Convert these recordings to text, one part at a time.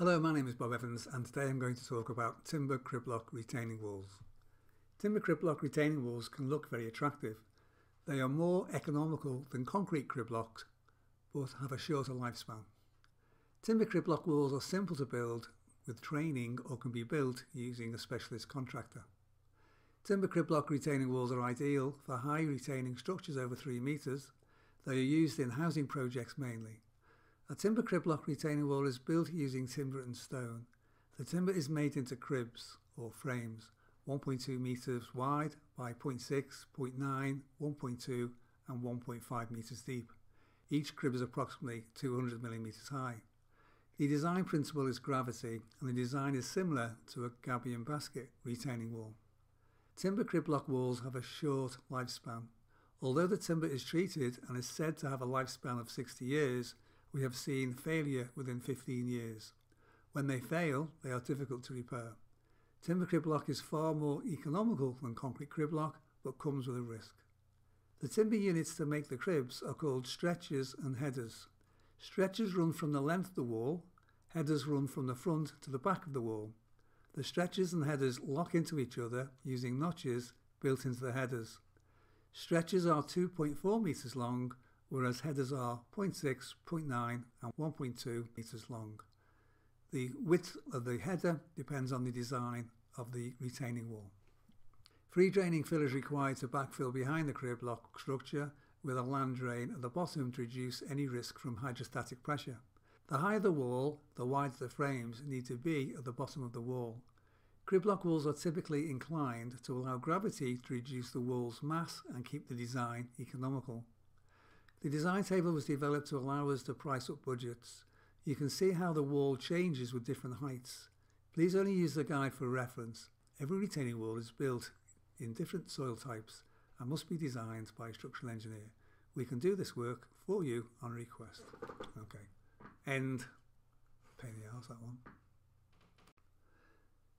Hello, my name is Bob Evans and today I'm going to talk about timber criblock retaining walls. Timber criblock retaining walls can look very attractive. They are more economical than concrete criblocks but have a shorter lifespan. Timber criblock walls are simple to build with training or can be built using a specialist contractor. Timber criblock retaining walls are ideal for high retaining structures over 3 metres. They are used in housing projects mainly. A timber criblock retaining wall is built using timber and stone. The timber is made into cribs or frames 1.2 metres wide by 0.6, 0.9, 1.2 and 1.5 metres deep. Each crib is approximately 200 millimetres high. The design principle is gravity and the design is similar to a gabion basket retaining wall. Timber criblock walls have a short lifespan. Although the timber is treated and is said to have a lifespan of 60 years, we have seen failure within 15 years. When they fail, they are difficult to repair. Timber criblock is far more economical than concrete criblock, but comes with a risk. The timber units to make the cribs are called stretchers and headers. Stretchers run from the length of the wall, headers run from the front to the back of the wall. The stretchers and headers lock into each other using notches built into the headers. Stretchers are 2.4 metres long whereas headers are 0.6, 0.9 and 1.2 metres long. The width of the header depends on the design of the retaining wall. Free draining fill is required to backfill behind the criblock structure with a land drain at the bottom to reduce any risk from hydrostatic pressure. The higher the wall, the wider the frames need to be at the bottom of the wall. Criblock walls are typically inclined to allow gravity to reduce the wall's mass and keep the design economical. The design table was developed to allow us to price up budgets. You can see how the wall changes with different heights. Please only use the guide for reference. Every retaining wall is built in different soil types and must be designed by a structural engineer. We can do this work for you on request. Okay. End. Pain in the arse, that one.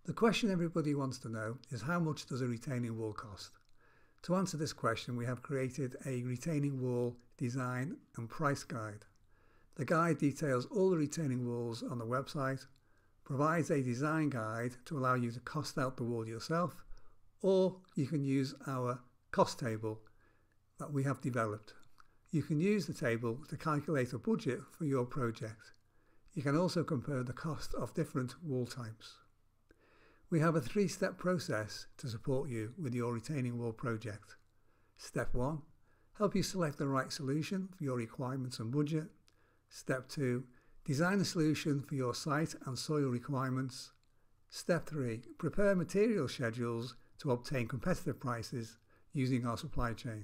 The question everybody wants to know is how much does a retaining wall cost? To answer this question, we have created a retaining wall design and price guide. The guide details all the retaining walls on the website, provides a design guide to allow you to cost out the wall yourself, or you can use our cost table that we have developed. You can use the table to calculate a budget for your project. You can also compare the cost of different wall types. We have a three-step process to support you with your retaining wall project. Step 1. Help you select the right solution for your requirements and budget. Step 2. Design a solution for your site and soil requirements. Step 3. Prepare material schedules to obtain competitive prices using our supply chain.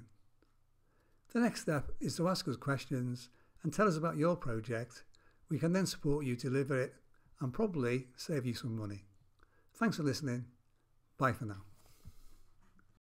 The next step is to ask us questions and tell us about your project. We can then support you deliver it and probably save you some money. Thanks for listening. Bye for now.